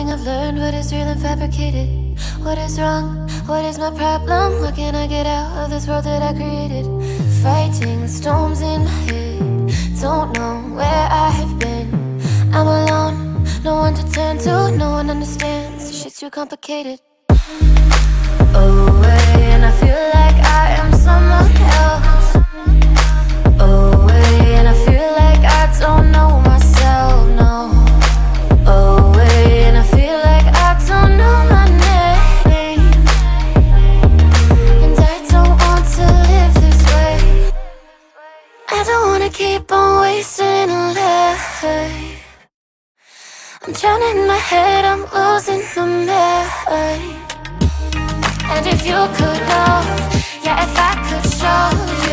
Everything I've learned, what is real and fabricated? What is wrong? What is my problem? How can I get out of this world that I created? Fighting the storms in my head. Don't know where I have been. I'm alone, no one to turn to, no one understands. Shit's too complicated. Away, and I feel like I am someone else. Keep on wasting life. I'm drowning in my head, I'm losing my mind. And if you could know, yeah, if I could show you,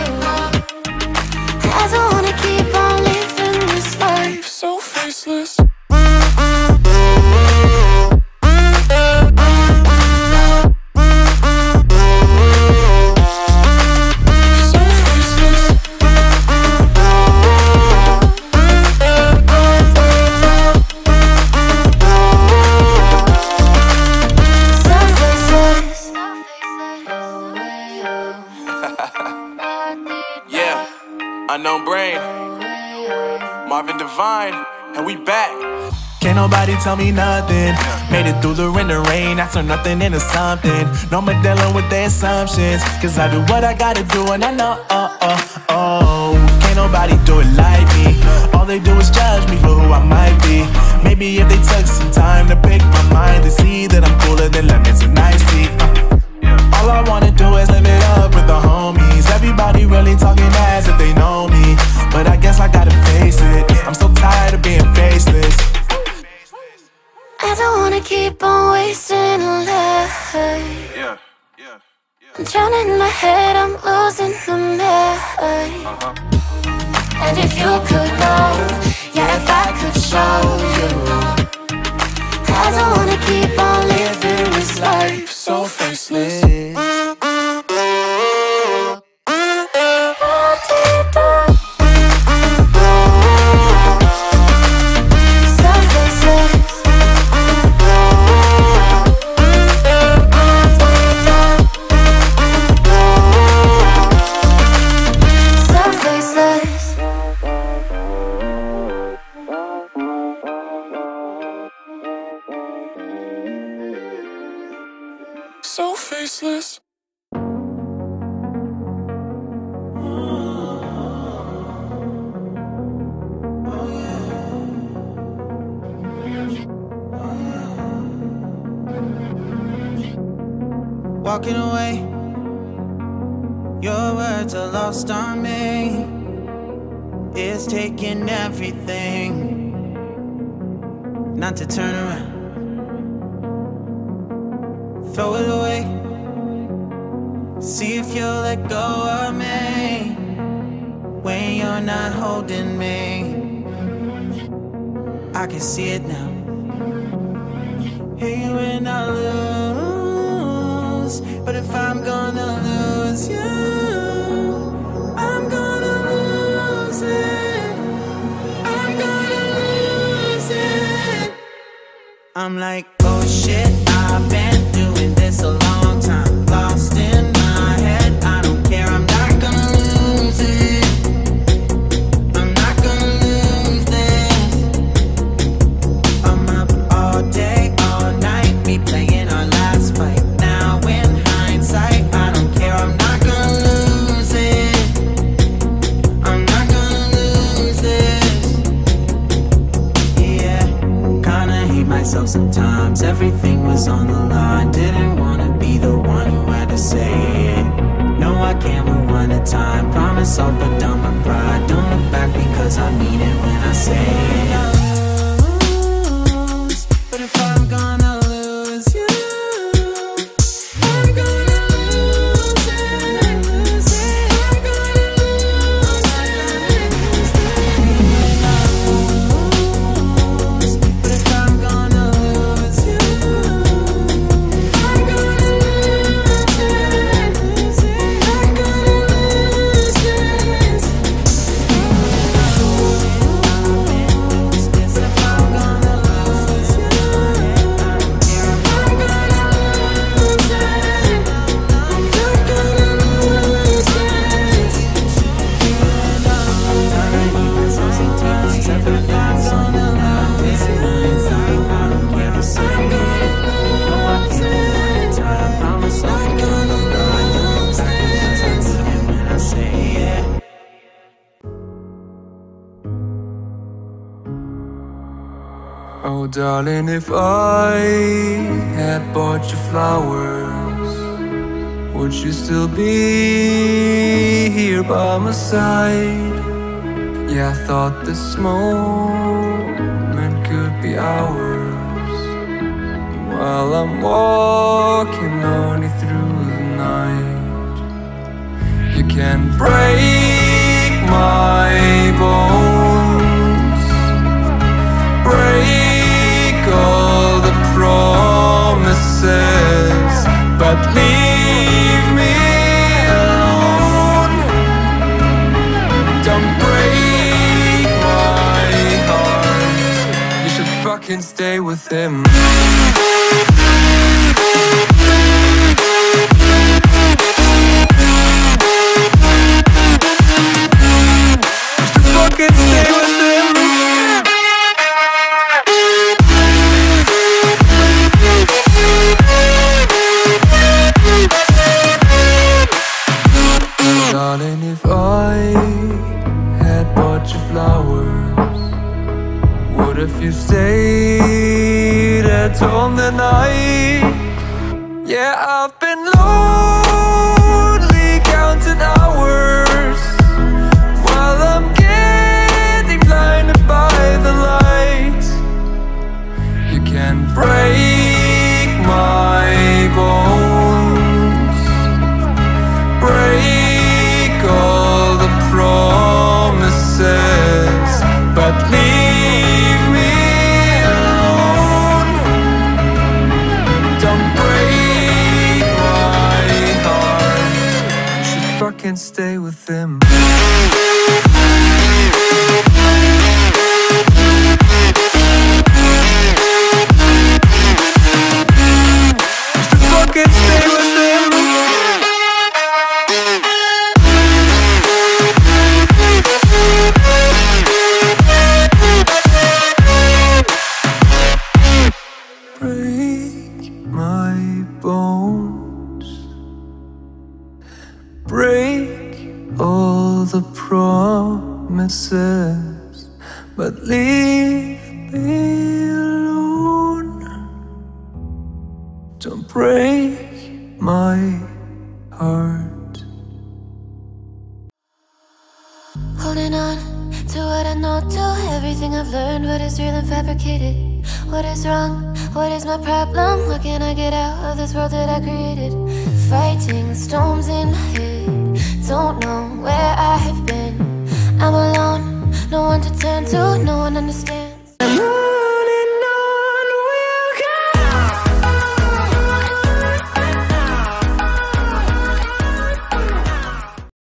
Divine, and we back. Can't nobody tell me nothing. Made it through the rain and rain, I turn nothing into something. No more dealing with their assumptions. Cause I do what I gotta do and I know, oh, oh, oh. Can't nobody do it like me. All they do is judge me for who I might be. Maybe if they took some time to pick my mind I'm drowning in my head, I'm losing my mind. And if you could know, yeah, if I could show you, I don't wanna keep on living this life so faceless. Walking away. Your words are lost on me. It's taking everything not to turn around. Throw it away. See if you'll let go of me when you're not holding me. I can see it now. Hey, when I but if I'm gonna lose you, I'm gonna lose it. I'm gonna lose it. I'm like, oh shit, I've been doing this a myself sometimes. Everything was on the line. Didn't wanna be the one who had to say it. No, I can't rewind the time. Promise I'll put down my pride. Don't look back because I mean it when I say it. But if I'm gonna Darling, if I had bought you flowers, would you still be here by my side? Yeah, I thought this moment could be ours. While I'm walking only through the night, you can break my bones, promises, but leave me alone. Don't break my heart. You should fucking stay with him. You should fucking stay with him. What if you stayed at home the night? Yeah, I've been lonely counting fucking stay with them. Break my bones, promises, but leave me alone. Don't break my heart. Holding on to what I know, to everything I've learned, what is real and fabricated. What is wrong? What is my problem? What can I get out of this world that I created? Fighting storms in my head. Don't know